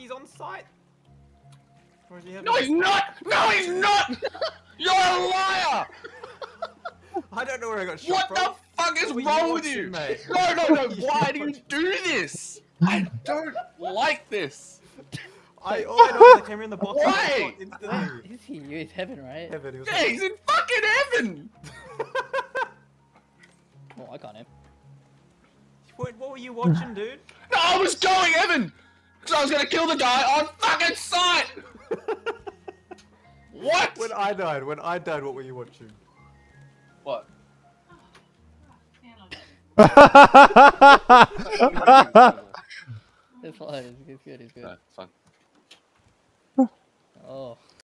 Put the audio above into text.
He's on site. Or is he having No, he's not! No, he's not! You're a liar! I don't know where I got shot What from. the fuck is What wrong with you? mate? No, no, no. What were you Why do you do this? I don't like this. I all I know is I came in the box and Why? got shot instantly. He's he? He's heaven, right? Heaven, he was Yeah, like- he's in fucking heaven. Oh, I got him. What, what were you watching, dude? No, I was going heaven. Because I was gonna kill the guy on fucking sight. What? When I died, when I died, what were you watching? What? It's fine. It's good. It's good. No, it's fine.